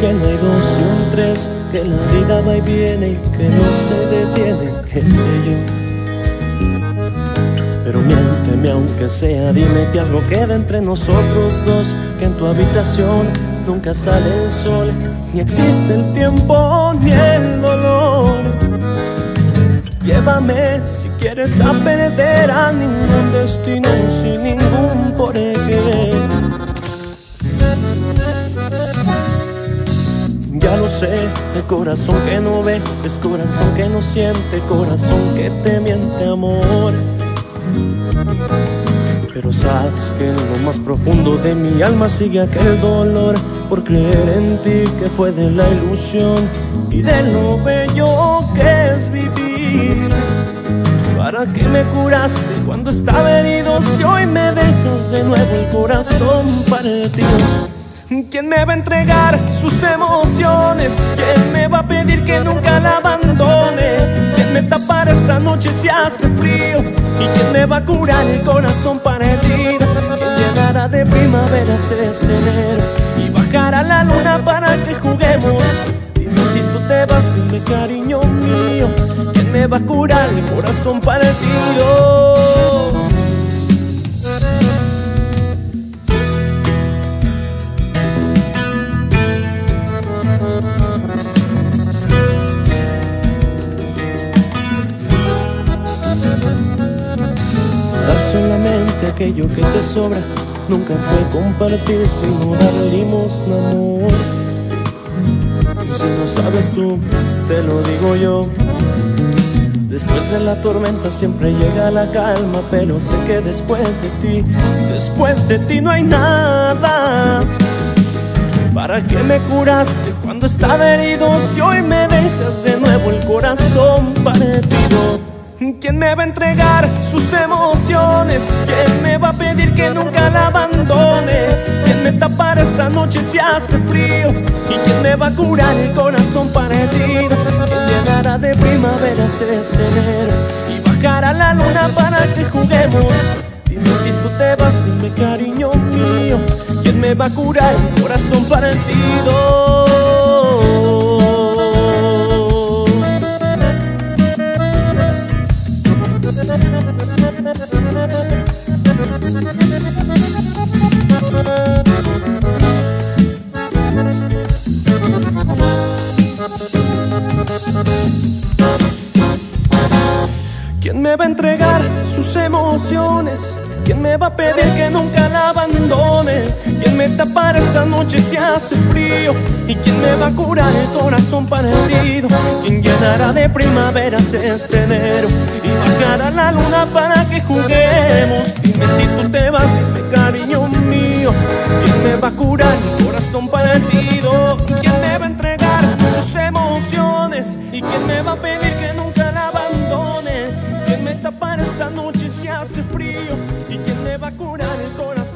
que no hay dos un tres, que la vida va y viene y que no se detiene, qué sé yo. Pero miénteme aunque sea, dime que algo queda entre nosotros dos, que en tu habitación nunca sale el sol, ni existe el tiempo ni el dolor. Llévame si quieres a perder a ningún destino sin ningún por qué. Ya lo sé, el corazón que no ve, es corazón que no siente, corazón que te miente amor. Pero sabes que en lo más profundo de mi alma sigue aquel dolor por creer en ti que fue de la ilusión y de lo bello que es vivir. ¿Para qué me curaste cuando estaba herido si hoy me dejas de nuevo el corazón partido? ¿Quién me va a entregar sus emociones? ¿Quién me va a pedir que nunca la abandone? ¿Quién me tapará esta noche si hace frío? ¿Y quién me va a curar el corazón para herido? ¿Quién llegará de primavera este enero? Y bajará la luna para que juguemos Dime si tú te vas, dime cariño mío ¿Quién me va a curar el corazón para partido? Aquello que te sobra. Nunca fue compartir sino dar limosna amor. Si no sabes tú, te lo digo yo. Después de la tormenta siempre llega la calma Pero sé que después de ti, después de ti no hay nada. ¿Para qué me curaste cuando estaba herido? Si hoy me dejas de nuevo el corazón partido ¿Quién me va a entregar sus emociones? ¿Quién me va a pedir que nunca la abandone? ¿Quién me tapará esta noche si hace frío? ¿Y quién me va a curar el corazón partido? ¿Quién llegará de primavera este enero? Y bajará la luna para que juguemos Dime si tú te vas, dime cariño mío ¿Quién me va a curar el corazón partido? ¿Quién me va a entregar sus emociones? ¿Quién me va a pedir que nunca la abandone? ¿Y quién me va a curar el corazón perdido? ¿Quién llenará de primaveras este enero? Y bajará la luna para que juguemos. Dime si tú te vas, dime cariño mío. ¿Quién me va a curar el corazón perdido? ¿Quién me va a entregar sus emociones? ¿Y quién me va a pedir que nunca la abandone? ¿Quién me tapará esta noche si hace frío? ¿Y quién me va a curar el corazón?